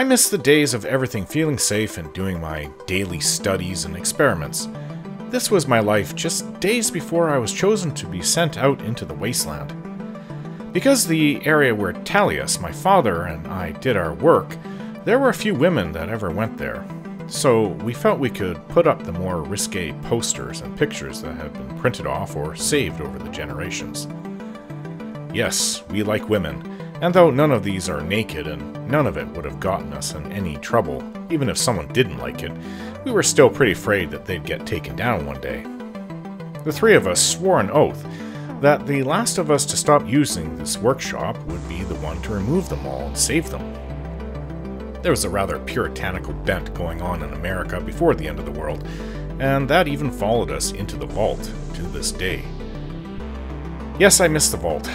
I miss the days of everything feeling safe and doing my daily studies and experiments. This was my life just days before I was chosen to be sent out into the wasteland. Because the area where Talius, my father, and I did our work, there were a few women that ever went there. So we felt we could put up the more risque posters and pictures that had been printed off or saved over the generations. Yes, we like women, and though none of these are naked and none of it would have gotten us in any trouble, even if someone didn't like it, we were still pretty afraid that they'd get taken down one day. The three of us swore an oath that the last of us to stop using this workshop would be the one to remove them all and save them. There was a rather puritanical bent going on in America before the end of the world, and that even followed us into the vault to this day. Yes, I miss the vault,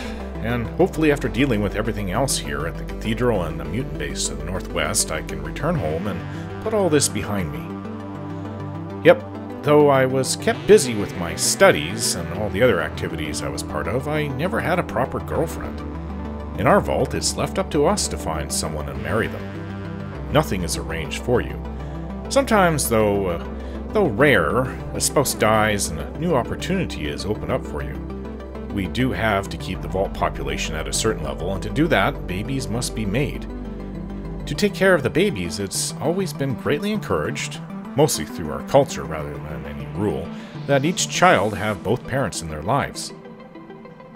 and hopefully, after dealing with everything else here at the cathedral and the mutant base to the northwest, I can return home and put all this behind me. Yep, though I was kept busy with my studies and all the other activities I was part of, I never had a proper girlfriend. In our vault, it's left up to us to find someone and marry them. Nothing is arranged for you. Sometimes, though, uh, though rare, a spouse dies and a new opportunity is opened up for you we do have to keep the vault population at a certain level, and to do that, babies must be made. To take care of the babies, it's always been greatly encouraged, mostly through our culture rather than any rule, that each child have both parents in their lives.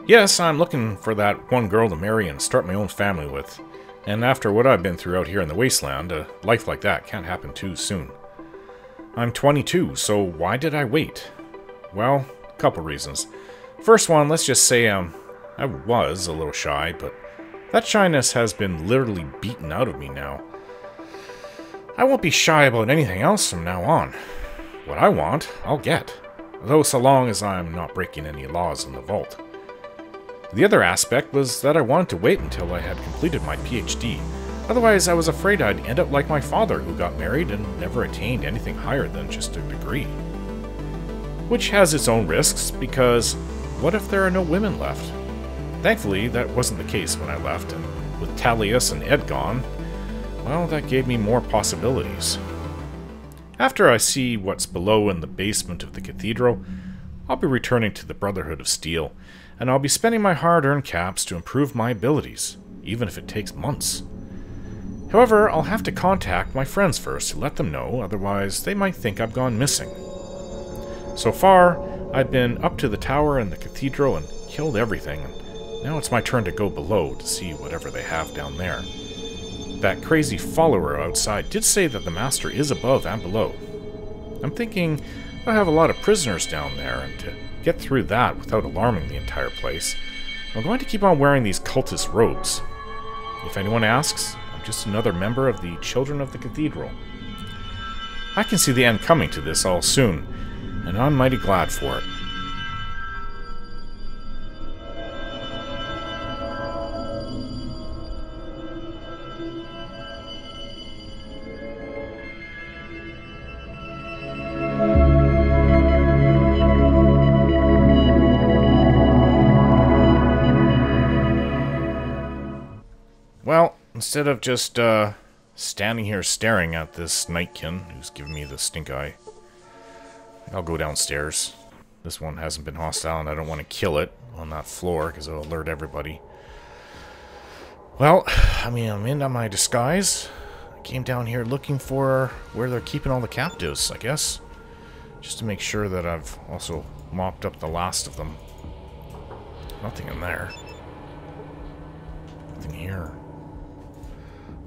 Yes, I'm looking for that one girl to marry and start my own family with, and after what I've been through out here in the wasteland, a life like that can't happen too soon. I'm 22, so why did I wait? Well, a couple reasons. First one, let's just say um, I was a little shy, but that shyness has been literally beaten out of me now. I won't be shy about anything else from now on. What I want, I'll get, though so long as I'm not breaking any laws in the vault. The other aspect was that I wanted to wait until I had completed my PhD. Otherwise, I was afraid I'd end up like my father, who got married and never attained anything higher than just a degree. Which has its own risks, because what if there are no women left? Thankfully, that wasn't the case when I left, and with Talius and Ed gone, well, that gave me more possibilities. After I see what's below in the basement of the cathedral, I'll be returning to the Brotherhood of Steel, and I'll be spending my hard-earned caps to improve my abilities, even if it takes months. However, I'll have to contact my friends first to let them know, otherwise they might think I've gone missing. So far, I'd been up to the tower and the cathedral and killed everything, and now it's my turn to go below to see whatever they have down there. That crazy follower outside did say that the Master is above and below. I'm thinking I have a lot of prisoners down there, and to get through that without alarming the entire place, I'm going to keep on wearing these cultist robes. If anyone asks, I'm just another member of the Children of the Cathedral. I can see the end coming to this all soon, and I'm mighty glad for it. Well, instead of just uh, standing here staring at this Nightkin who's giving me the stink eye, I'll go downstairs. This one hasn't been hostile, and I don't want to kill it on that floor, because it'll alert everybody. Well, I mean, I'm in on my disguise. I came down here looking for where they're keeping all the captives, I guess. Just to make sure that I've also mopped up the last of them. Nothing in there. Nothing here.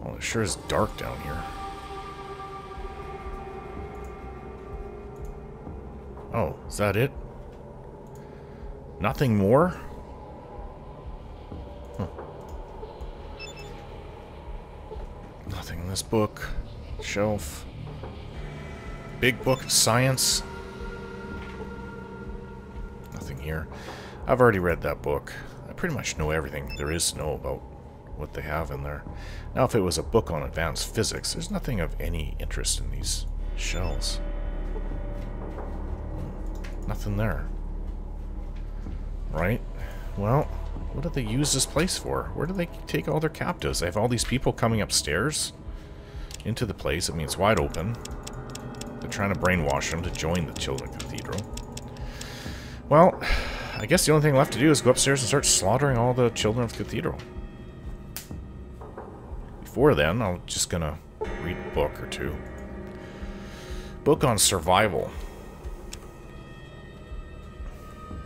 Oh, it sure is dark down here. Oh, is that it? Nothing more? Huh. Nothing in this book. Shelf. Big book of science. Nothing here. I've already read that book. I pretty much know everything there is to know about what they have in there. Now, if it was a book on advanced physics, there's nothing of any interest in these shells. Nothing there. Right? Well, what do they use this place for? Where do they take all their captives? They have all these people coming upstairs? into the place. I mean, it's wide open. They're trying to brainwash them to join the Children Cathedral. Well, I guess the only thing left to do is go upstairs and start slaughtering all the children of the Cathedral. Before then, I'm just gonna read a book or two. Book on survival.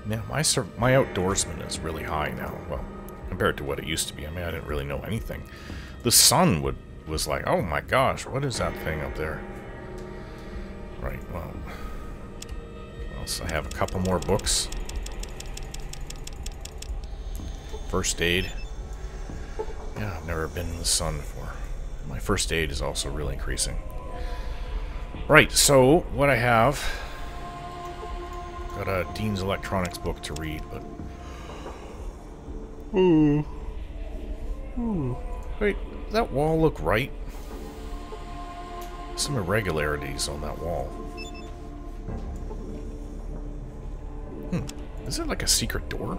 Yeah, my my outdoorsman is really high now. Well, compared to what it used to be. I mean, I didn't really know anything. The sun would was like, oh my gosh, what is that thing up there? Right, well, else I have a couple more books. First aid. Yeah, I've never been in the sun before. My first aid is also really increasing. Right, so what I have... Got a Dean's Electronics book to read, but... Ooh. Ooh. Wait, does that wall look right? Some irregularities on that wall. Hmm. Is it like a secret door?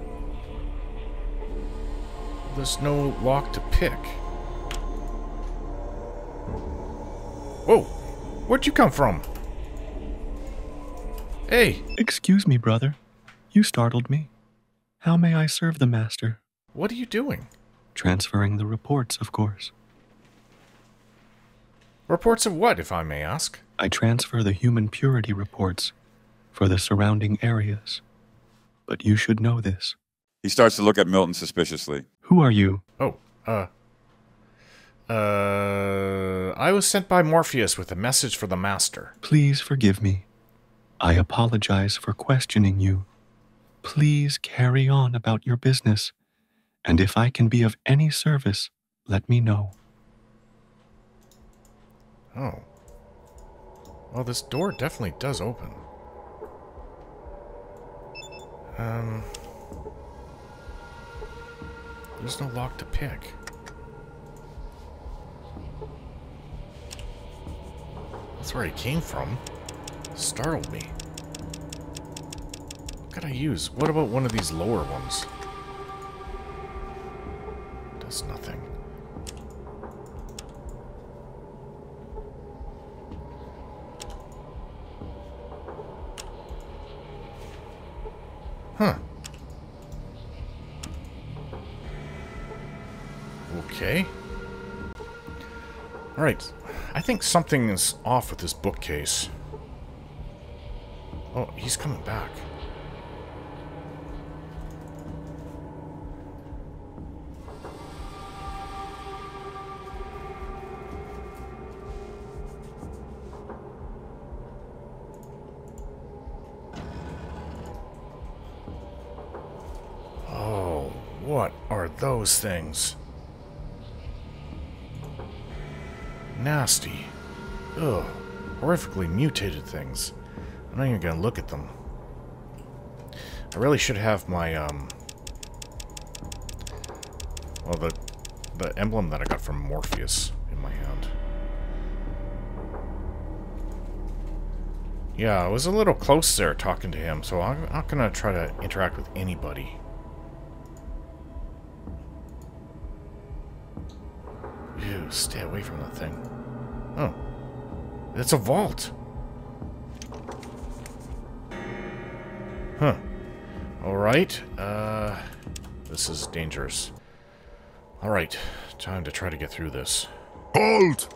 There's no lock to pick. Whoa! Where'd you come from? Hey! Excuse me, brother. You startled me. How may I serve the master? What are you doing? Transferring the reports, of course. Reports of what, if I may ask? I transfer the human purity reports for the surrounding areas. But you should know this. He starts to look at Milton suspiciously. Who are you? Oh, uh. Uh. I was sent by Morpheus with a message for the Master. Please forgive me. I apologize for questioning you. Please carry on about your business, and if I can be of any service, let me know. Oh. Well, this door definitely does open. Um... There's no lock to pick. That's where he came from. Startled me. What could I use? What about one of these lower ones? Does nothing. Huh. Okay. Alright. I think something is off with this bookcase. Oh, he's coming back. Oh, what are those things? Nasty. Ugh. Horrifically mutated things. I'm not even gonna look at them. I really should have my, um... Well, the, the emblem that I got from Morpheus in my hand. Yeah, I was a little close there talking to him, so I'm not gonna try to interact with anybody. Ew, stay away from that thing. Oh. It's a vault. Alright. Uh, this is dangerous. Alright. Time to try to get through this. Halt!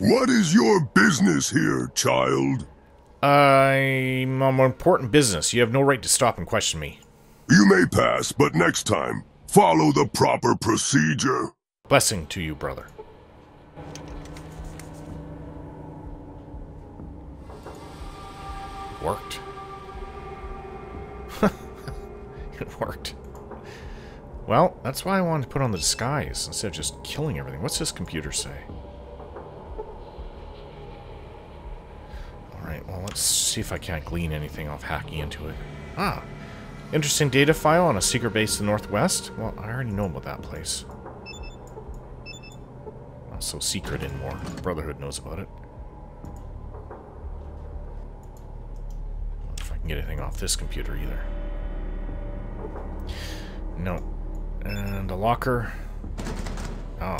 What is your business here, child? I'm on important business. You have no right to stop and question me. You may pass, but next time, follow the proper procedure. Blessing to you, brother. Worked. It worked. Well, that's why I wanted to put on the disguise instead of just killing everything. What's this computer say? Alright, well, let's see if I can't glean anything off hacking into it. Ah, interesting data file on a secret base in the northwest? Well, I already know about that place. Not so secret anymore. Brotherhood knows about it. If I can get anything off this computer either. No. And a locker. Oh.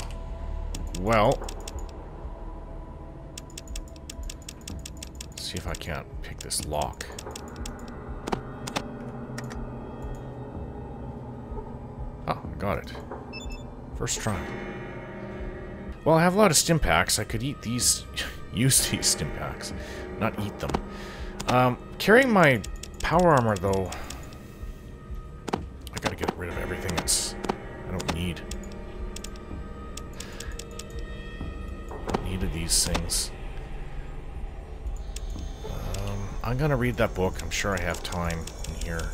Well. See if I can't pick this lock. Oh, I got it. First try. Well, I have a lot of stim packs. I could eat these, use these stim packs, not eat them. Um, carrying my power armor, though, gonna read that book. I'm sure I have time in here.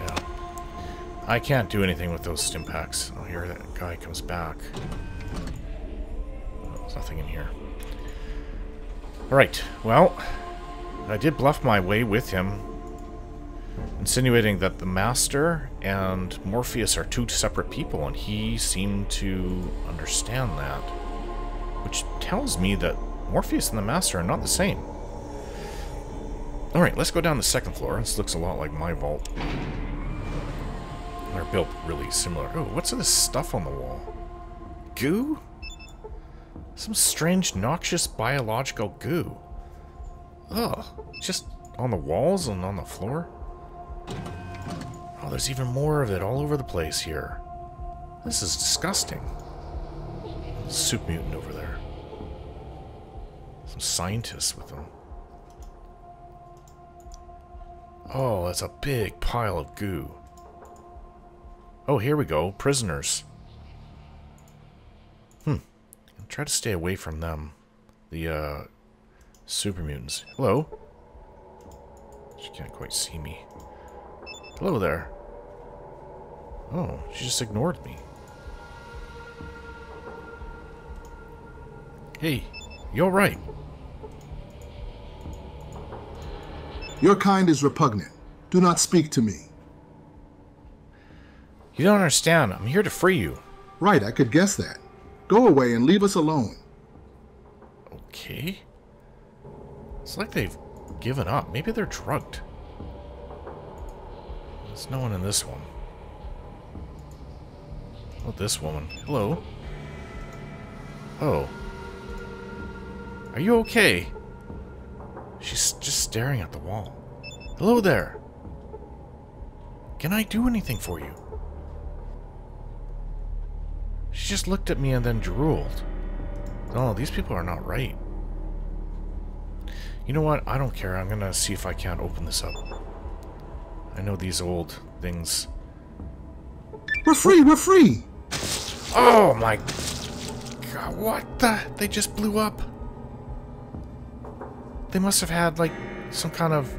Yeah. I can't do anything with those stim packs. Oh, here that guy comes back. There's nothing in here. Alright, well, I did bluff my way with him, insinuating that the Master and Morpheus are two separate people, and he seemed to understand that. Which tells me that Morpheus and the Master are not the same. Alright, let's go down the second floor. This looks a lot like my vault. They're built really similar. Oh, what's this stuff on the wall? Goo? Some strange, noxious biological goo. Ugh. Just on the walls and on the floor? There's even more of it all over the place here. This is disgusting. Soup mutant over there. Some scientists with them. Oh, that's a big pile of goo. Oh, here we go. Prisoners. Hmm. I'll try to stay away from them. The, uh, super mutants. Hello? She can't quite see me. Hello there. Oh, she just ignored me. Hey, you're right. Your kind is repugnant. Do not speak to me. You don't understand. I'm here to free you. Right, I could guess that. Go away and leave us alone. Okay. It's like they've given up. Maybe they're drugged. There's no one in this one. What this woman? Hello? Oh. Are you okay? She's just staring at the wall. Hello there. Can I do anything for you? She just looked at me and then drooled. No, these people are not right. You know what? I don't care. I'm gonna see if I can't open this up. I know these old things. We're free, we're free! Oh my god, what the? They just blew up. They must have had, like, some kind of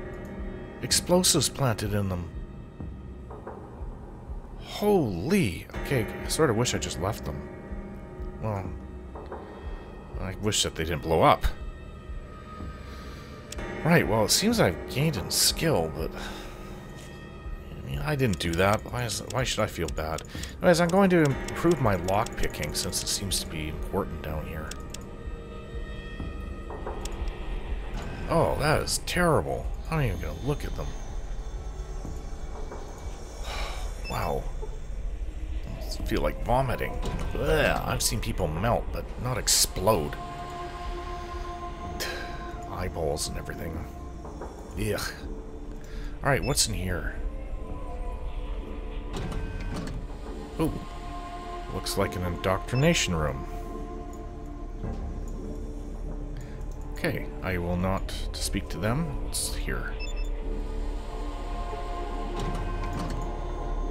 explosives planted in them. Holy. Okay, I sort of wish I just left them. Well, I wish that they didn't blow up. Right, well, it seems I've gained in skill, but... I didn't do that. Why, is, why should I feel bad? Anyways, I'm going to improve my lockpicking, since it seems to be important down here. Oh, that is terrible. I'm not even going to look at them. wow. I feel like vomiting. I've seen people melt, but not explode. Eyeballs and everything. Ugh. Alright, what's in here? Oh. Looks like an indoctrination room. Okay, I will not speak to them. It's here.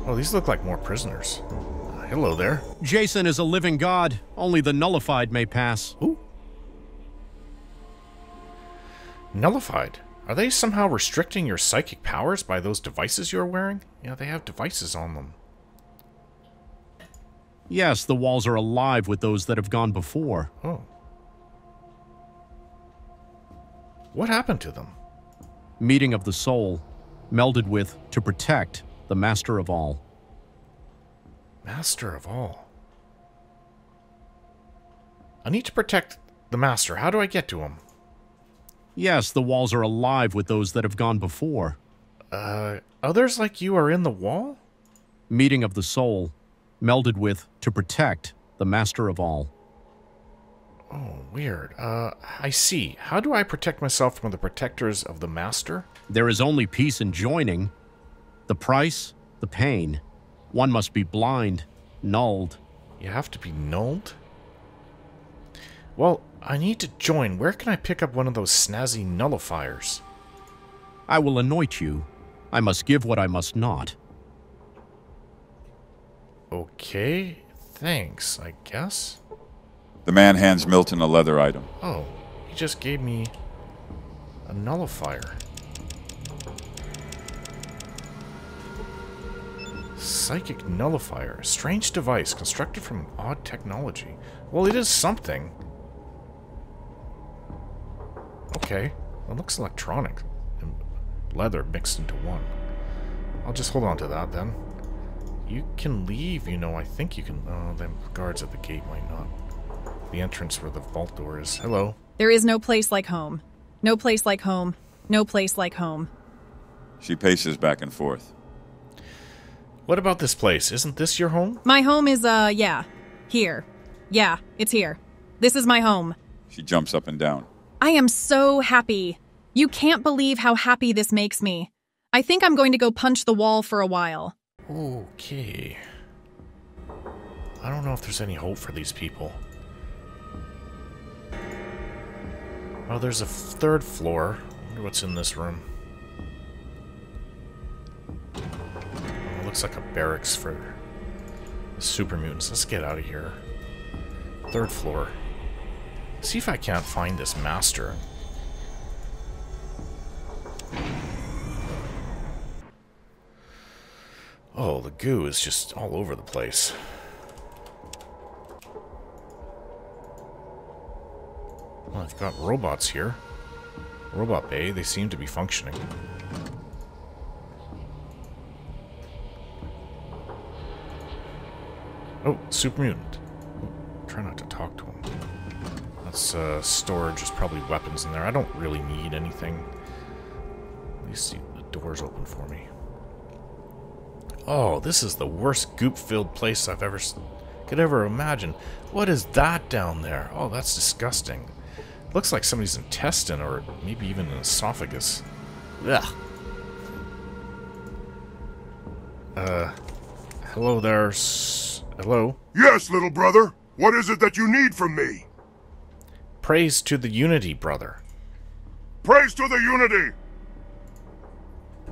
Oh, these look like more prisoners. Uh, hello there. Jason is a living god. Only the nullified may pass. Ooh. Nullified. Are they somehow restricting your psychic powers by those devices you're wearing? Yeah, they have devices on them. Yes, the walls are alive with those that have gone before. Oh. What happened to them? Meeting of the soul, melded with to protect the master of all. Master of all. I need to protect the master. How do I get to him? Yes, the walls are alive with those that have gone before. Uh, others like you are in the wall? Meeting of the soul, melded with to protect the master of all. Oh, weird. Uh, I see. How do I protect myself from the protectors of the master? There is only peace in joining. The price, the pain. One must be blind, nulled. You have to be nulled? Well, I need to join. Where can I pick up one of those snazzy nullifiers? I will anoint you. I must give what I must not. Okay, thanks, I guess. The man hands Milton a leather item. Oh, he just gave me a nullifier. Psychic nullifier. A strange device constructed from odd technology. Well, it is something. Okay. It looks electronic. And leather mixed into one. I'll just hold on to that then. You can leave, you know. I think you can... Oh, the guards at the gate might not. The entrance where the vault door is. Hello. There is no place like home. No place like home. No place like home. She paces back and forth. What about this place? Isn't this your home? My home is, uh, yeah. Here. Yeah, it's here. This is my home. She jumps up and down. I am so happy. You can't believe how happy this makes me. I think I'm going to go punch the wall for a while. Okay. I don't know if there's any hope for these people. Oh, there's a third floor. I wonder what's in this room. It looks like a barracks for super mutants. Let's get out of here. Third floor. See if I can't find this master. Oh, the goo is just all over the place. Well, I've got robots here. Robot Bay, they seem to be functioning. Oh, super mutant. Try not to talk to him. That's uh, storage. There's probably weapons in there. I don't really need anything. At least the door's open for me. Oh, this is the worst goop-filled place I've ever could ever imagine. What is that down there? Oh, that's disgusting. Looks like somebody's intestine or maybe even an esophagus. Ugh. Uh, hello there. S hello. Yes, little brother. What is it that you need from me? Praise to the Unity, brother. Praise to the Unity!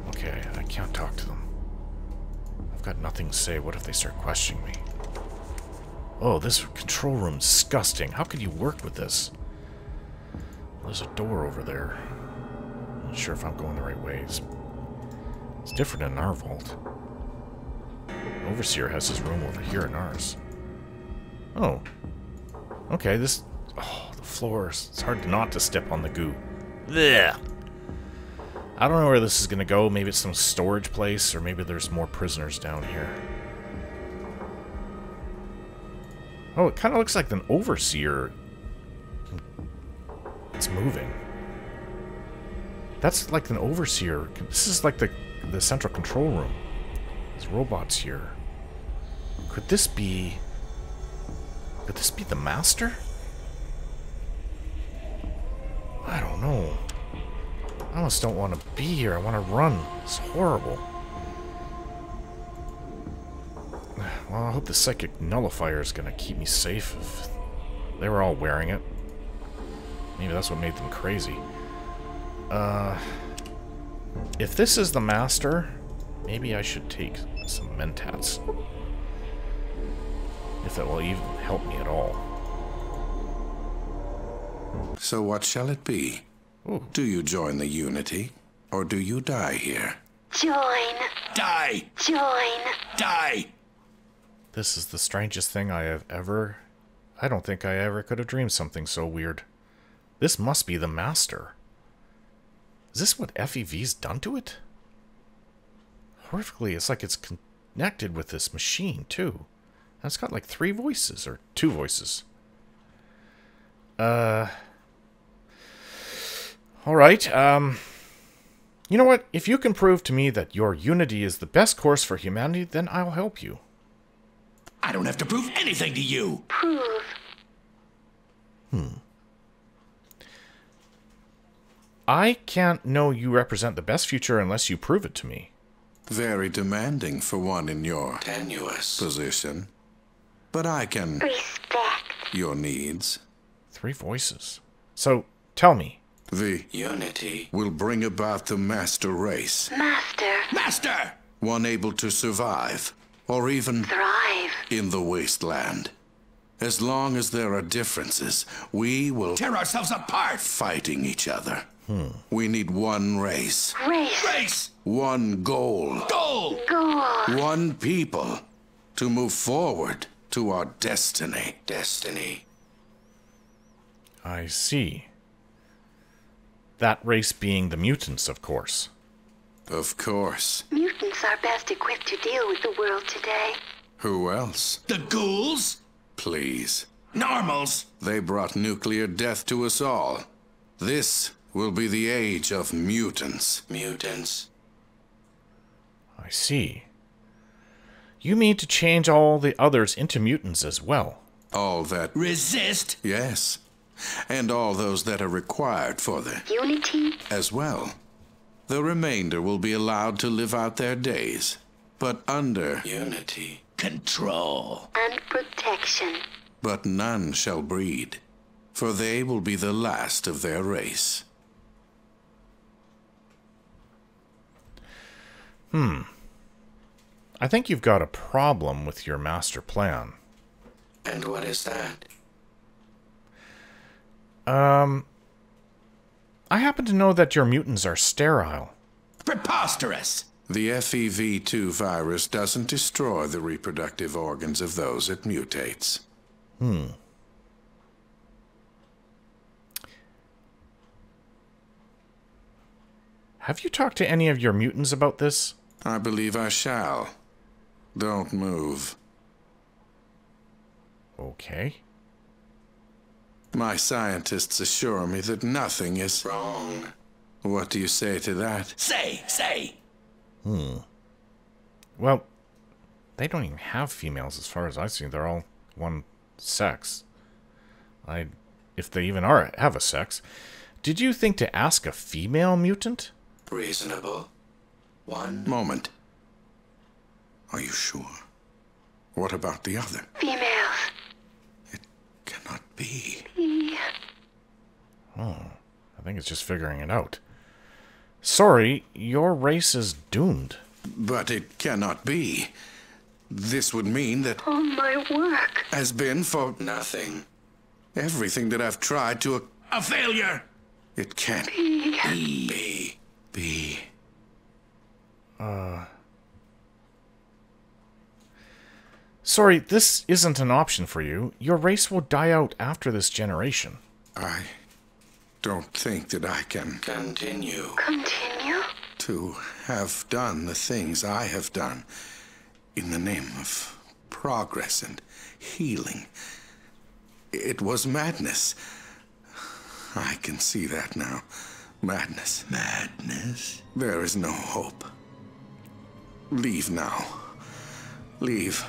Okay, I can't talk to them. I've got nothing to say. What if they start questioning me? Oh, this control room's disgusting. How could you work with this? There's a door over there. I'm Not sure if I'm going the right way. It's, different in our vault. Overseer has his room over here in ours. Oh. Okay, this... Oh, the floors. It's hard not to step on the goo. Blech. I don't know where this is going to go. Maybe it's some storage place, or maybe there's more prisoners down here. Oh, it kind of looks like an overseer. It's moving. That's like an overseer. This is like the, the central control room. There's robots here. Could this be... Could this be the master? I don't know. I almost don't want to be here. I want to run. It's horrible. Well, I hope the psychic nullifier is going to keep me safe. If they were all wearing it. Maybe that's what made them crazy. Uh, if this is the master, maybe I should take some mentats. If that will even help me at all. So what shall it be? Ooh. Do you join the Unity, or do you die here? Join. Die! Join. Die! This is the strangest thing I have ever... I don't think I ever could have dreamed something so weird. This must be the master. Is this what FEV's done to it? Horrifically, it's like it's connected with this machine, too. And it's got like three voices, or two voices. Uh... Alright, um... You know what? If you can prove to me that your unity is the best course for humanity, then I'll help you. I don't have to prove anything to you. Prove. Hmm. I can't know you represent the best future unless you prove it to me. Very demanding for one in your Tenuous. position. But I can Respect. your needs. Three voices. So, tell me. The Unity. will bring about the master race. Master. Master! One able to survive, or even Thrive. in the wasteland. As long as there are differences, we will tear ourselves apart fighting each other. Hmm. We need one race, Race. race, one goal, goal, Goal. one people to move forward to our destiny. Destiny. I see. That race being the mutants, of course. Of course. Mutants are best equipped to deal with the world today. Who else? The ghouls? Please. Normals? They brought nuclear death to us all. This will be the age of mutants. Mutants. I see. You mean to change all the others into mutants as well? All that Resist. Yes. And all those that are required for the Unity. as well. The remainder will be allowed to live out their days, but under Unity. control. And protection. But none shall breed, for they will be the last of their race. Hmm. I think you've got a problem with your master plan. And what is that? Um. I happen to know that your mutants are sterile. Preposterous! The FEV2 virus doesn't destroy the reproductive organs of those it mutates. Hmm. Have you talked to any of your mutants about this? I believe I shall. Don't move. Okay. My scientists assure me that nothing is. Wrong. What do you say to that? Say, say. Hmm. Well, they don't even have females as far as I've seen. They're all one sex. I if they even are have a sex. Did you think to ask a female mutant? Reasonable. One. Moment. Are you sure? What about the other? Females. It cannot be. Hmm. I think it's just figuring it out. Sorry, your race is doomed. But it cannot be. This would mean that All my work. has been for Nothing. everything that I've tried to. A, a failure! It can't Be. be. Be. Uh. Sorry, this isn't an option for you. Your race will die out after this generation. I don't think that I can. Continue. Continue. To have done the things I have done in the name of progress and healing. It was madness. I can see that now. Madness. Madness? There is no hope. Leave now. Leave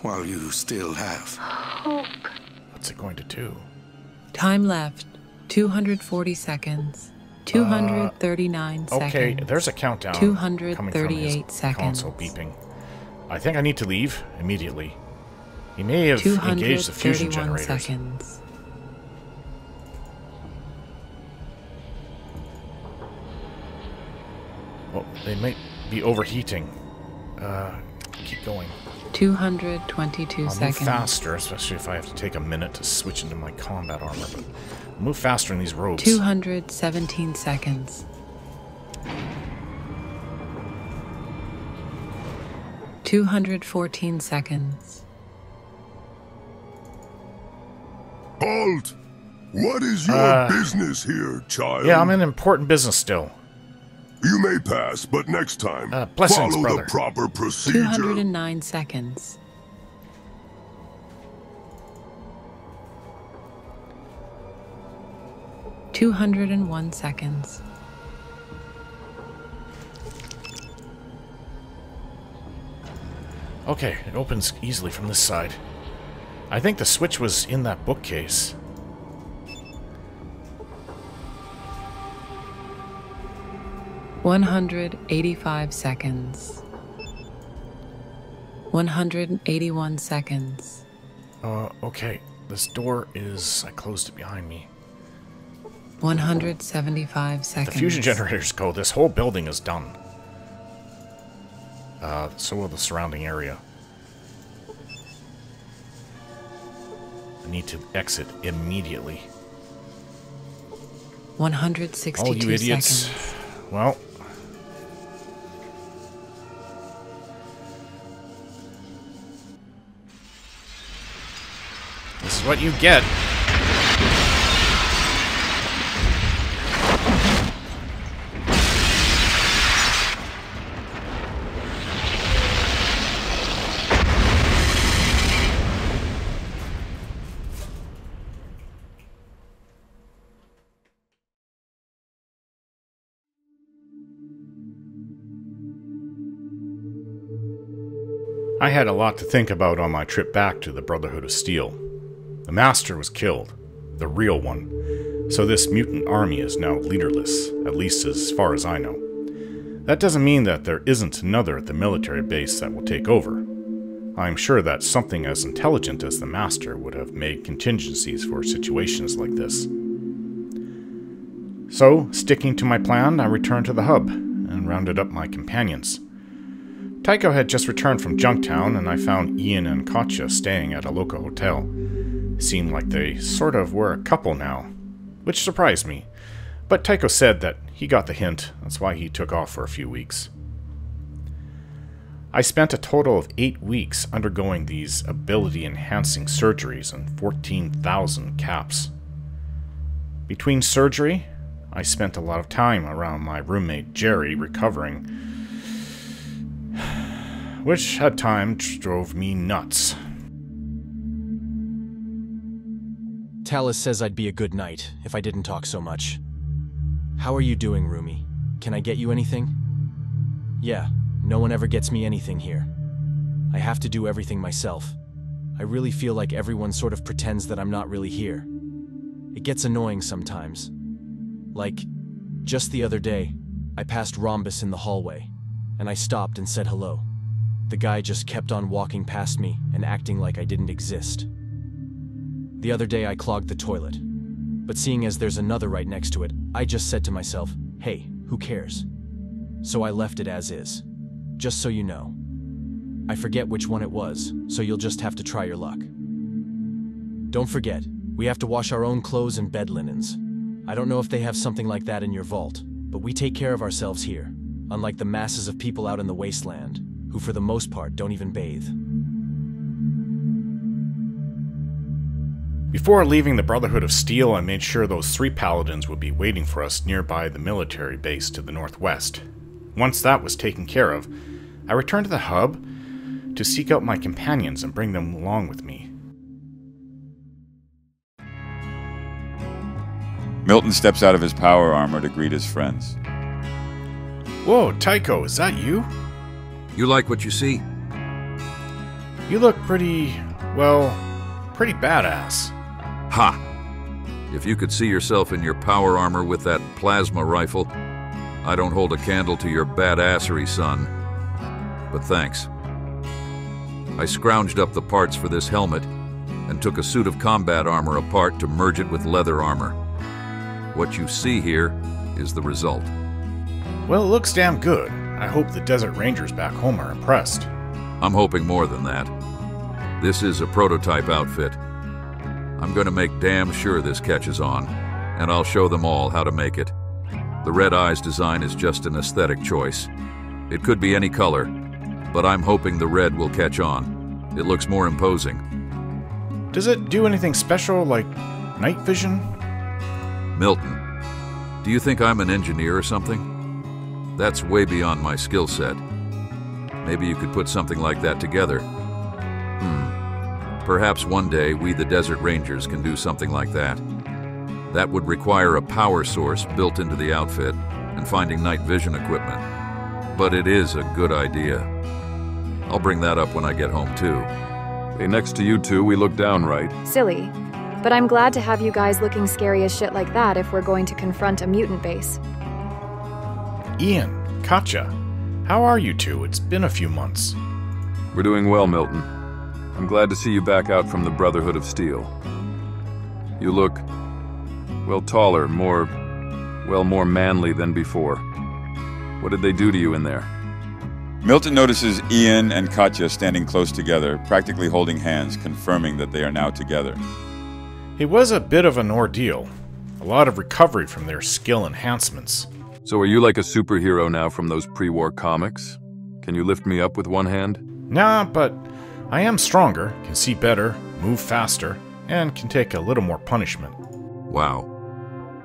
while you still have. Hope. What's it going to do? Time left 240 seconds. 239 Okay, seconds. Okay, there's a countdown coming from his 238 console beeping. I think I need to leave immediately. He may have engaged the fusion 231 generators. seconds. Well, they might be overheating. Uh, keep going. 222 I'll seconds. move faster, especially if I have to take a minute to switch into my combat armor. But I'll move faster in these robes. 217 seconds. Two hundred fourteen seconds. Halt! What is your Uh, business here, child? Yeah, I'm in important business still. You may pass, but next time, Uh, follow brother. the proper procedure. 209 seconds. Two hundred and one seconds. Okay, it opens easily from this side. I think the switch was in that bookcase. One hundred eighty-five seconds. One hundred eighty-one seconds. Uh, okay. This door is... I closed it behind me. One hundred seventy-five seconds. The fusion generators go. This whole building is done. Uh, so will the surrounding area. I need to exit immediately. One hundred All you idiots. seconds. Well. This is what you get. I had a lot to think about on my trip back to the Brotherhood of Steel. The Master was killed, the real one, so this mutant army is now leaderless, at least as far as I know. That doesn't mean that there isn't another at the military base that will take over. I'm sure that something as intelligent as the Master would have made contingencies for situations like this. So, sticking to my plan, I returned to the hub and rounded up my companions. Tycho had just returned from Junktown, and I found Ian and Katja staying at a local hotel. Seemed like they sort of were a couple now, which surprised me. But Tycho said that he got the hint, that's why he took off for a few weeks. I spent a total of eight weeks undergoing these ability enhancing surgeries and 14,000 caps. Between surgery, I spent a lot of time around my roommate Jerry recovering which at times drove me nuts. Talus says I'd be a good knight if I didn't talk so much. How are you doing, Rumi? Can I get you anything? Yeah, no one ever gets me anything here. I have to do everything myself. I really feel like everyone sort of pretends that I'm not really here. It gets annoying sometimes. Like, just the other day, I passed Rhombus in the hallway, and I stopped and said hello. The guy just kept on walking past me and acting like I didn't exist. The other day I clogged the toilet, but seeing as there's another right next to it, I just said to myself, hey, who cares? So I left it as is. Just so you know. I forget which one it was, so you'll just have to try your luck. Don't forget, we have to wash our own clothes and bed linens. I don't know if they have something like that in your vault, but we take care of ourselves here, unlike the masses of people out in the wasteland, who for the most part don't even bathe. Before leaving the Brotherhood of Steel, I made sure those three paladins would be waiting for us nearby the military base to the northwest. Once that was taken care of, I returned to the hub to seek out my companions and bring them along with me. Milton steps out of his power armor to greet his friends. Whoa, Tycho, is that you? You like what you see? You look pretty, well, pretty badass. Ha! If you could see yourself in your power armor with that plasma rifle, I don't hold a candle to your badassery, son. But thanks. I scrounged up the parts for this helmet and took a suit of combat armor apart to merge it with leather armor. What you see here is the result. Well, it looks damn good. I hope the Desert Rangers back home are impressed. I'm hoping more than that. This is a prototype outfit. I'm going to make damn sure this catches on, and I'll show them all how to make it. The Red Eyes design is just an aesthetic choice. It could be any color, but I'm hoping the red will catch on. It looks more imposing. Does it do anything special, like night vision? Milton, do you think I'm an engineer or something? That's way beyond my skill set. Maybe you could put something like that together. Perhaps one day we, the Desert Rangers, can do something like that. That would require a power source built into the outfit and finding night vision equipment. But it is a good idea. I'll bring that up when I get home, too. Hey, next to you two, we look down, right? Silly. But I'm glad to have you guys looking scary as shit like that if we're going to confront a mutant base. Ian, Katja, how are you two? It's been a few months. We're doing well, Milton. I'm glad to see you back out from the Brotherhood of Steel. You look, well, taller, more, well, more manly than before. What did they do to you in there? Milton notices Ian and Katja standing close together, practically holding hands, confirming that they are now together. It was a bit of an ordeal. A lot of recovery from their skill enhancements. So are you like a superhero now from those pre-war comics? Can you lift me up with one hand? Nah, but I am stronger, can see better, move faster, and can take a little more punishment. Wow.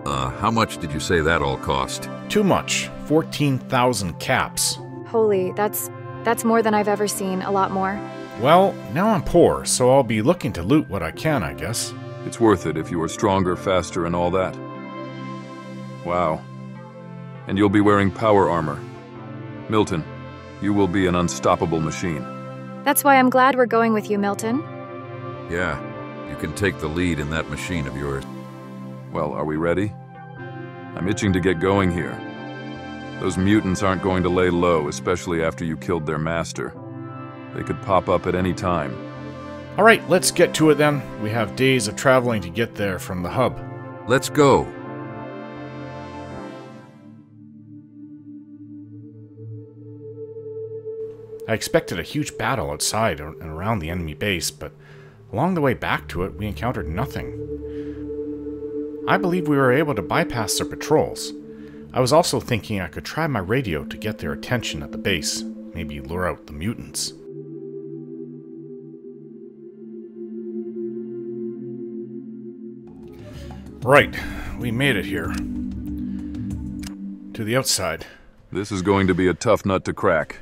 Uh, how much did you say that all cost? Too much. 14,000 caps. Holy, that's that's more than I've ever seen, a lot more. Well, now I'm poor, so I'll be looking to loot what I can, I guess. It's worth it if you are stronger, faster, and all that. Wow. And you'll be wearing power armor. Milton, you will be an unstoppable machine. That's why I'm glad we're going with you, Milton. Yeah, you can take the lead in that machine of yours. Well, are we ready? I'm itching to get going here. Those mutants aren't going to lay low, especially after you killed their master. They could pop up at any time. Alright, let's get to it then. We have days of traveling to get there from the hub. Let's go. I expected a huge battle outside and around the enemy base, but along the way back to it, we encountered nothing. I believe we were able to bypass their patrols. I was also thinking I could try my radio to get their attention at the base, maybe lure out the mutants. Right, we made it here. To the outside. This is going to be a tough nut to crack.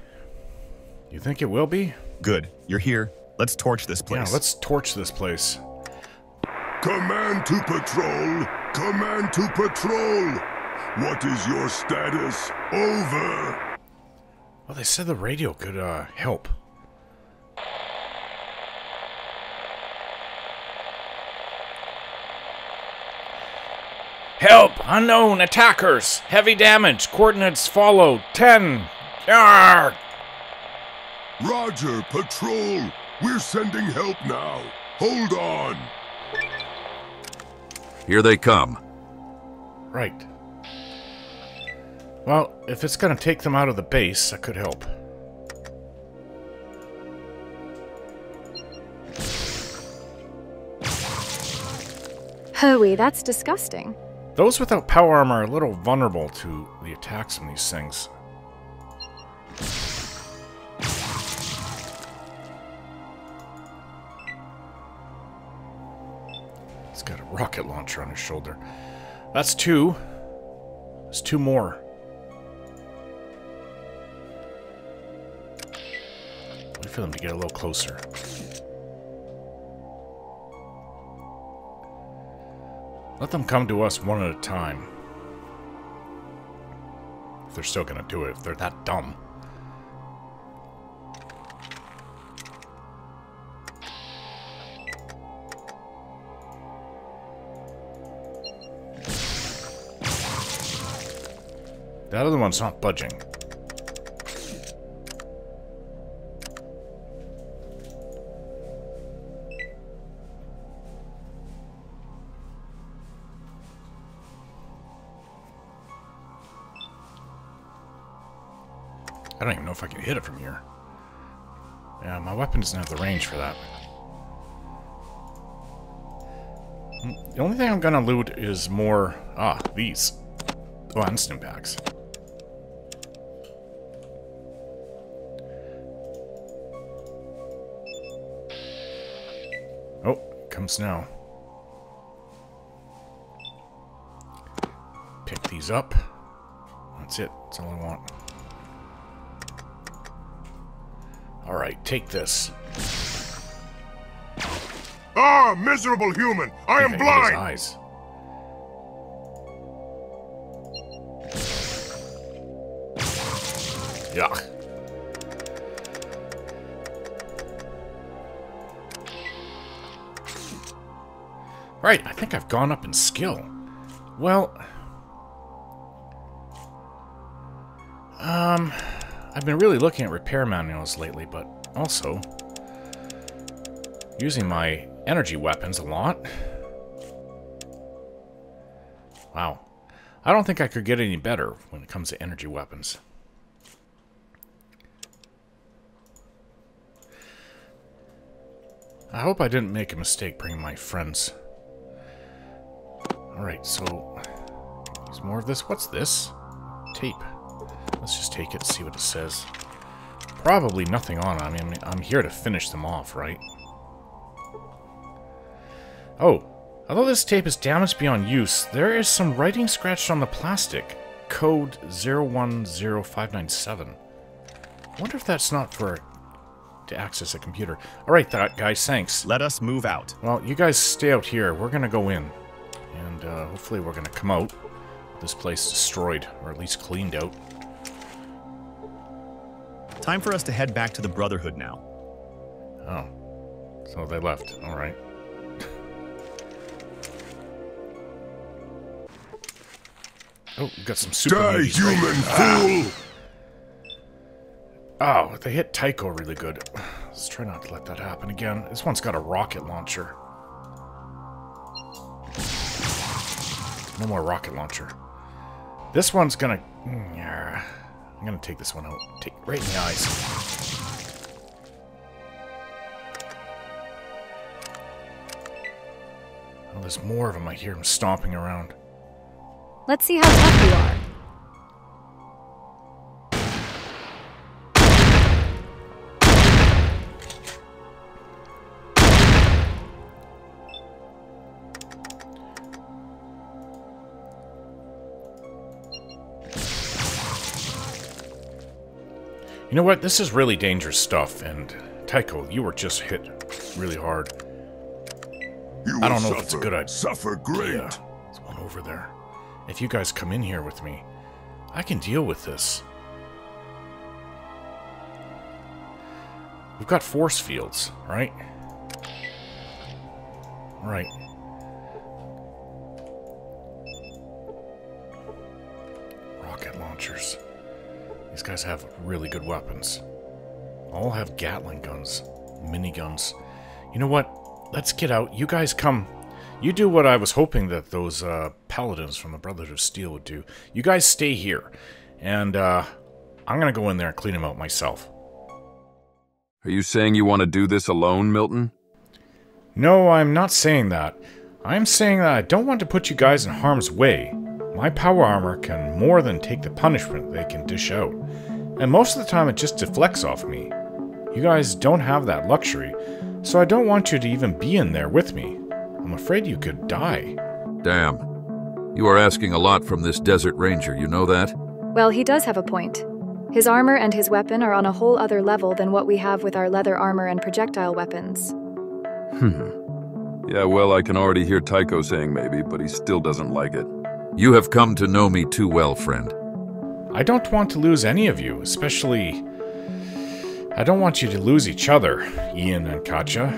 You think it will be? Good. You're here. Let's torch this place. Yeah, let's torch this place. Command to patrol! Command to patrol! What is your status? Over! Well, they said the radio could, uh, help. Help! Unknown attackers! Heavy damage! Coordinates follow! 10! Arrgh! Roger, patrol! We're sending help now. Hold on. Here they come. Right. Well, if it's gonna take them out of the base, that could help. Hooey, that's disgusting. Those without power armor are a little vulnerable to the attacks from these things. He's got a rocket launcher on his shoulder. That's two. There's two more. Wait for them to get a little closer. Let them come to us one at a time. If they're still gonna do it, if they're that dumb. The other one's not budging. I don't even know if I can hit it from here. Yeah, my weapon doesn't have the range for that. The only thing I'm gonna loot is more... Ah, these. Oh, stimpaks. Oh, comes now. Pick these up. That's it. That's all I want. Alright, take this. Ah, miserable human! I am blind! eyes. Yuck. Right, I think I've gone up in skill. Well... Um... I've been really looking at repair manuals lately, but also... Using my energy weapons a lot. Wow. I don't think I could get any better when it comes to energy weapons. I hope I didn't make a mistake bringing my friends. Alright, so... There's more of this. What's this? Tape. Let's just take it and see what it says. Probably nothing on it. I mean, I'm here to finish them off, right? Oh, although this tape is damaged beyond use, there is some writing scratched on the plastic. Code 010597. I wonder if that's not for to access a computer. Alright, that guys, thanks. Let us move out. Well, you guys stay out here. We're gonna go in. And uh, hopefully we're gonna come out this place destroyed, or at least cleaned out. Time for us to head back to the Brotherhood now. Oh. So they left. Alright. Oh, we got some super Die, movies human right fool! Oh, they hit Tycho really good. Let's try not to let that happen again. This one's got a rocket launcher. No more rocket launcher. This one's gonna... Mm, I'm gonna take this one out. Take right in the eyes. Oh, there's more of them. I hear them stomping around. Let's see how tough you are. You know what? This is really dangerous stuff, and Tycho, you were just hit really hard. You I don't know will if it's a suffer, good idea. Suffer great. There's one over there. If you guys come in here with me, I can deal with this. We've got force fields, right? Right. These guys have really good weapons. All have Gatling guns, miniguns. You know what? Let's get out. You guys come. You do what I was hoping that those uh, paladins from the Brotherhood of Steel would do. You guys stay here. And uh, I'm going to go in there and clean them out myself. Are you saying you want to do this alone, Milton? No, I'm not saying that. I'm saying that I don't want to put you guys in harm's way. My power armor can more than take the punishment they can dish out. And most of the time it just deflects off me. You guys don't have that luxury, so I don't want you to even be in there with me. I'm afraid you could die. Damn. You are asking a lot from this desert ranger, you know that? Well, he does have a point. His armor and his weapon are on a whole other level than what we have with our leather armor and projectile weapons. Hmm. Yeah, well, I can already hear Tycho saying maybe, but he still doesn't like it. You have come to know me too well, friend. I don't want to lose any of you, especially. I don't want you to lose each other, Ian and Katja.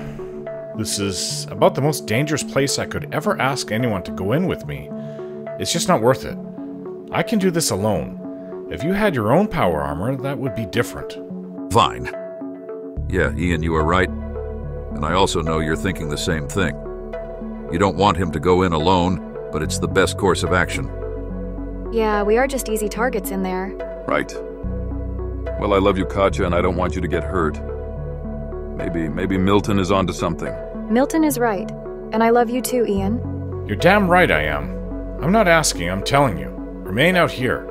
This is about the most dangerous place I could ever ask anyone to go in with me. It's just not worth it. I can do this alone. If you had your own power armor, that would be different. Fine. Yeah, Ian, you are right. And I also know you're thinking the same thing. You don't want him to go in alone, but it's the best course of action. Yeah, we are just easy targets in there. Right. Well, I love you, Katja, and I don't want you to get hurt. Maybe, maybe Milton is onto something. Milton is right. And I love you too, Ian. You're damn right I am. I'm not asking, I'm telling you. Remain out here.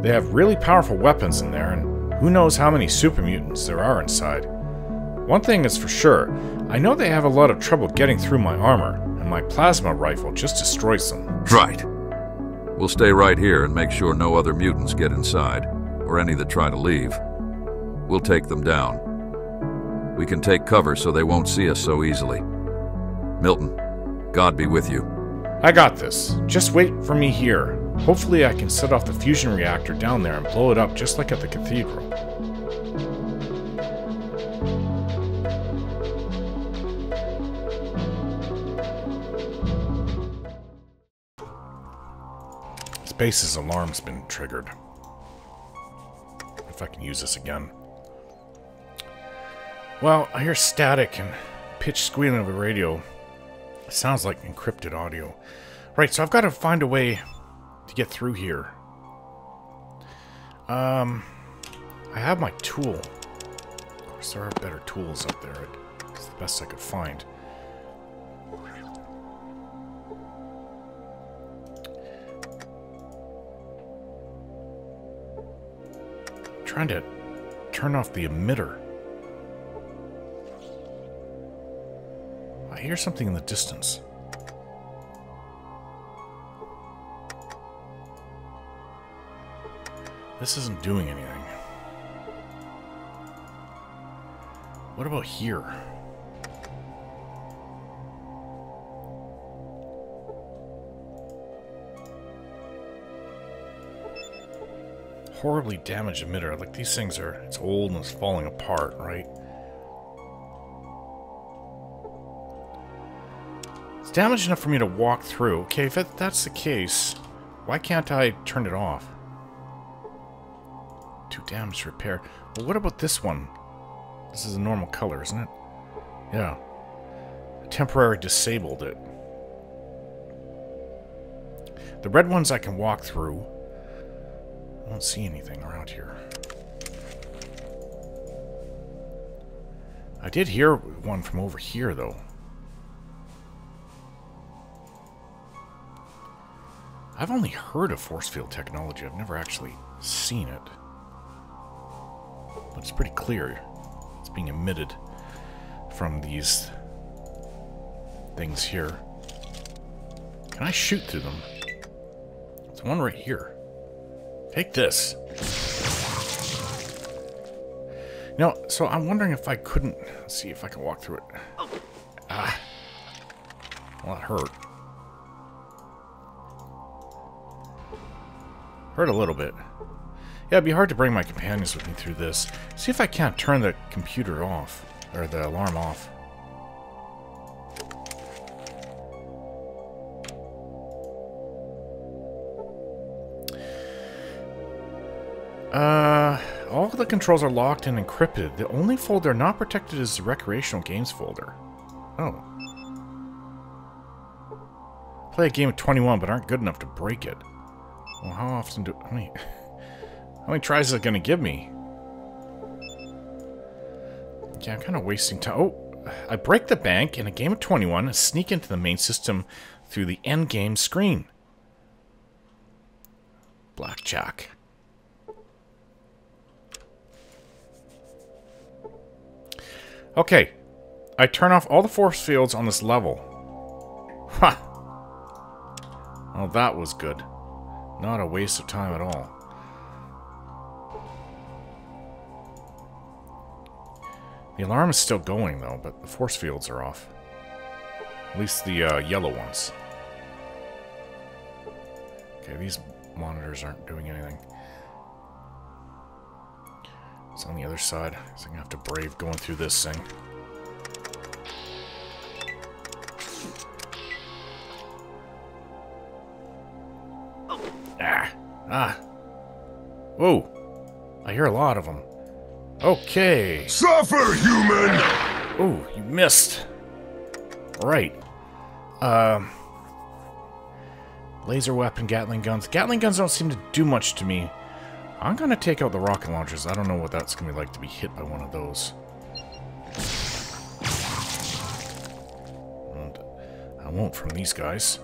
They have really powerful weapons in there, and who knows how many super mutants there are inside. One thing is for sure, I know they have a lot of trouble getting through my armor, and my plasma rifle just destroys them. Right. We'll stay right here and make sure no other mutants get inside, or any that try to leave. We'll take them down. We can take cover so they won't see us so easily. Milton, God be with you. I got this. Just wait for me here. Hopefully I can set off the fusion reactor down there and blow it up just like at the cathedral. Base's alarm's been triggered. If I can use this again. Well, I hear static and pitch squealing over the radio. It sounds like encrypted audio. Right, so I've got to find a way to get through here. Um, I have my tool. Of course, there are better tools up there. It's the best I could find. Trying to turn off the emitter. I hear something in the distance. This isn't doing anything. What about here? Horribly damaged emitter. Like, these things are... It's old and it's falling apart, right? It's damaged enough for me to walk through. Okay, if that, that's the case, why can't I turn it off? Too damaged to repair. Well, what about this one? This is a normal color, isn't it? Yeah. Temporary disabled it. The red ones I can walk through. I don't see anything around here. I did hear one from over here, though. I've only heard of force field technology. I've never actually seen it. But it's pretty clear. It's being emitted from these things here. Can I shoot through them? There's one right here. Take this. No, so I'm wondering if I couldn't... See if I can walk through it. Ah. Well, that hurt. Hurt a little bit. Yeah, it'd be hard to bring my companions with me through this. See if I can't turn the computer off. Or the alarm off. Uh, all the controls are locked and encrypted. The only folder not protected is the recreational games folder. Oh. Play a game of 21, but aren't good enough to break it. Well, how often do... How many, how many tries is it going to give me? Yeah, I'm kind of wasting time. Oh, I break the bank in a game of 21 and sneak into the main system through the end game screen. Blackjack. Okay. I turn off all the force fields on this level. Ha! Oh, that was good. Not a waste of time at all. The alarm is still going, though, but the force fields are off. At least the uh, yellow ones. Okay, these monitors aren't doing anything. It's on the other side, so I'm gonna have to brave going through this thing. Ah! Ah! Whoa! I hear a lot of them. Okay. Suffer, human! Oh, you missed. Right. Um. Laser weapon, Gatling guns. Gatling guns don't seem to do much to me. I'm gonna take out the rocket launchers. I don't know what that's gonna be like to be hit by one of those. And I won't from these guys.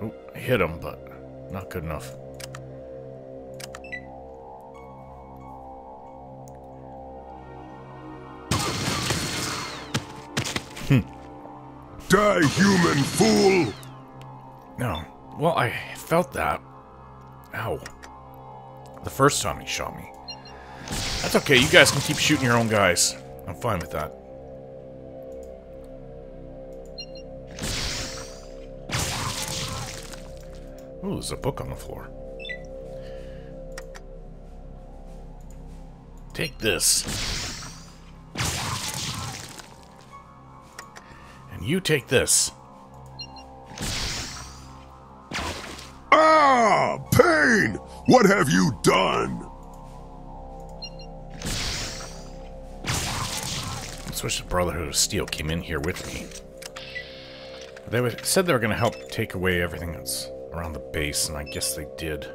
Oh, I hit them, but not good enough. Hmm. Die, human fool! No. Well, I felt that. Ow. The first time he shot me. That's okay, you guys can keep shooting your own guys. I'm fine with that. Ooh, there's a book on the floor. Take this. And you take this. Ah, What have you done? Let's wish the Brotherhood of Steel came in here with me. They said they were going to help take away everything that's around the base, and I guess they did.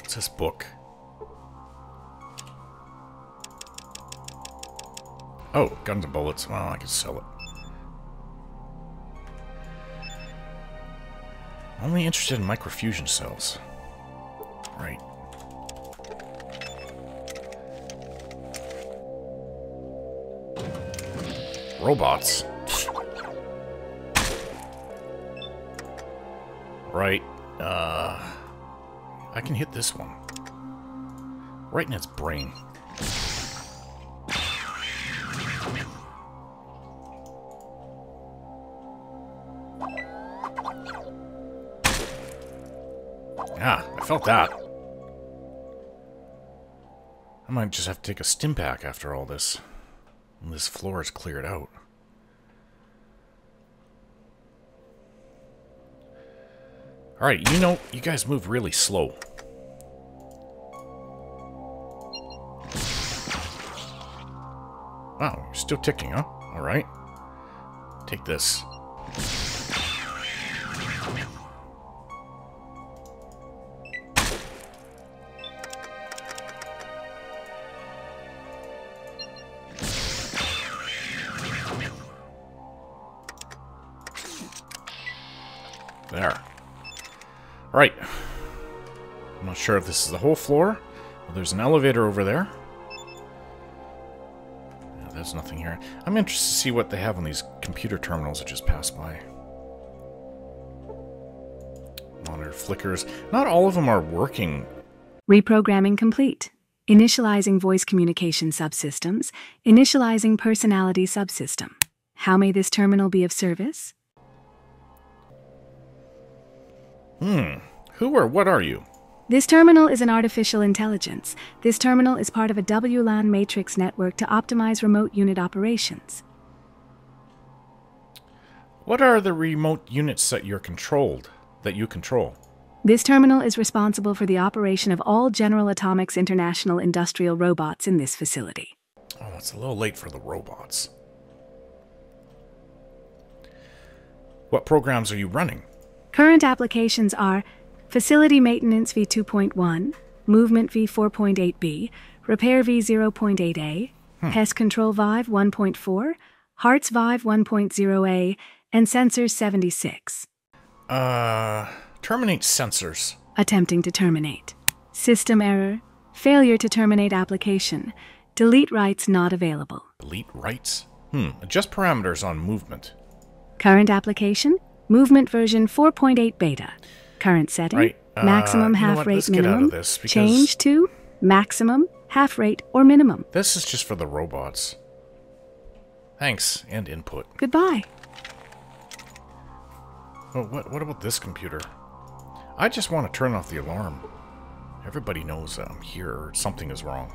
What's this book? Oh, guns and bullets. Well, I could sell it. Only interested in microfusion cells. Right. Robots. Right. Uh, I can hit this one. Right in its brain. I felt that. I might just have to take a stim pack after all this. When this floor is cleared out. Alright, you know, you guys move really slow. Wow, you're still ticking, huh? Alright. Take this. Sure if this is the whole floor. Well, there's an elevator over there. Yeah, there's nothing here. I'm interested to see what they have on these computer terminals that just passed by. Monitor flickers. Not all of them are working. Reprogramming complete. Initializing voice communication subsystems. Initializing personality subsystem. How may this terminal be of service? Hmm. Who or what are you? This terminal is an artificial intelligence. This terminal is part of a WLAN matrix network to optimize remote unit operations. What are the remote units that you're controlled, that you control? This terminal is responsible for the operation of all General Atomics International industrial robots in this facility. Oh, it's a little late for the robots. What programs are you running? Current applications are Facility Maintenance v2.1, Movement v4.8b, Repair v0.8a, Pest Control Vive 1.4, Hearts Vive 1.0a, and Sensors 76. Uh, terminate sensors. Attempting to terminate. System error. Failure to terminate application. Delete rights not available. Delete rights? Hmm, adjust parameters on movement. Current application Movement version 4.8 beta. Current setting Right, uh, maximum half rate let's get out of minimum. this, Change to maximum half rate or minimum. This is just for the robots. Thanks, and input. Goodbye. Oh, what, what about this computer? I just want to turn off the alarm. Everybody knows that I'm here or something is wrong.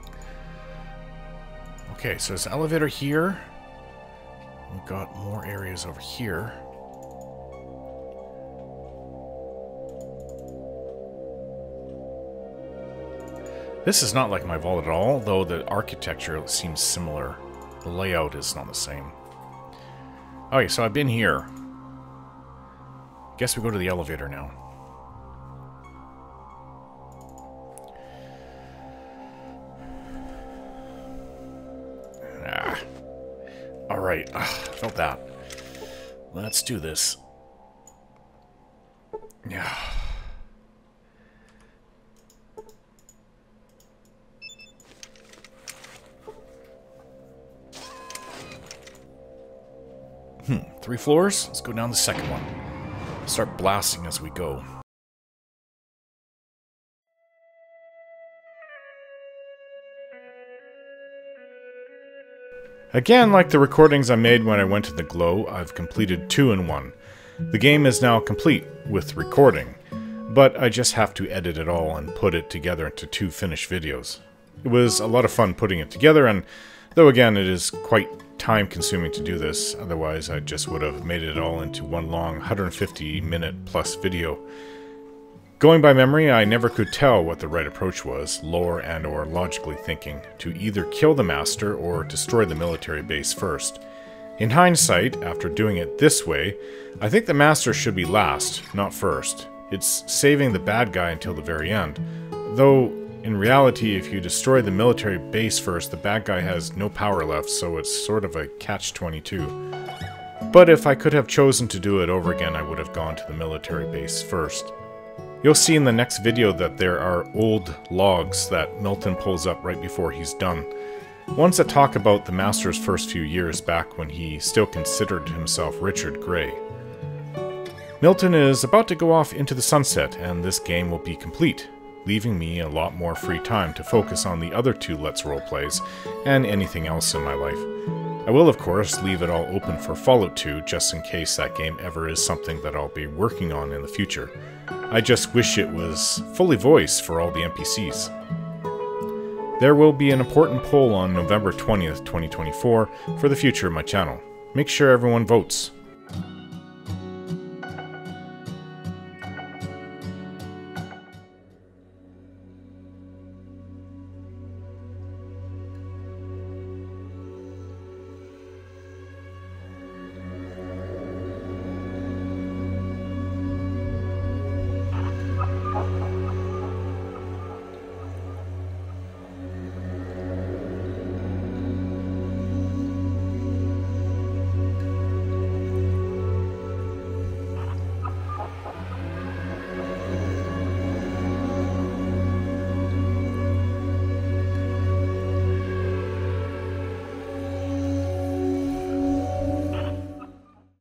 Okay, so there's an elevator here. We've got more areas over here. This is not like my vault at all, though the architecture seems similar. The layout is not the same. Okay, so I've been here. Guess we go to the elevator now. Ah. Alright, ah, felt that. Let's do this. Yeah. Hmm, three floors? Let's go down the second one. Start blasting as we go. Again, like the recordings I made when I went to the Glow, I've completed two in one. The game is now complete with recording, but I just have to edit it all and put it together into two finished videos. It was a lot of fun putting it together, and though again it is quite time consuming to do this, otherwise, I just would have made it all into one long 150 minute plus video. Going by memory, I never could tell what the right approach was, lore and or logically thinking, to either kill the master or destroy the military base first. In hindsight, after doing it this way, I think the master should be last, not first. It's saving the bad guy until the very end. Though, in reality, if you destroy the military base first, the bad guy has no power left, so it's sort of a catch-22. But if I could have chosen to do it over again, I would have gone to the military base first. You'll see in the next video that there are old logs that Milton pulls up right before he's done. Ones that talk about the Master's first few years back when he still considered himself Richard Grey. Milton is about to go off into the sunset and this game will be complete, leaving me a lot more free time to focus on the other two Let's Roleplays and anything else in my life. I will, of course, leave it all open for Fallout 2 just in case that game ever is something that I'll be working on in the future. I just wish it was fully voiced for all the NPCs. There will be an important poll on November 20th, 2024 for the future of my channel. Make sure everyone votes.